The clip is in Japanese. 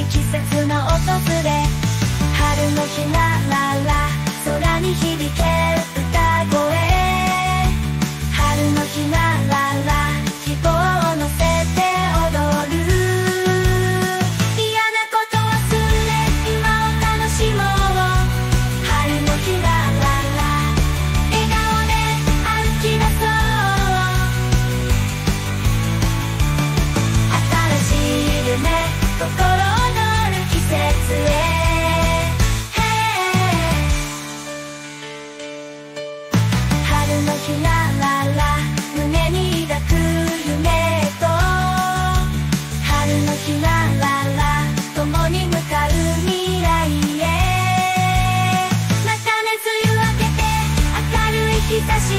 い季節の訪れ。春の日ならら空に響ける歌声。春の日ならら希望を乗せて踊る。嫌なこと忘れ今を楽しもう。春の日ならら笑顔で歩き出そう。新しい夢ここ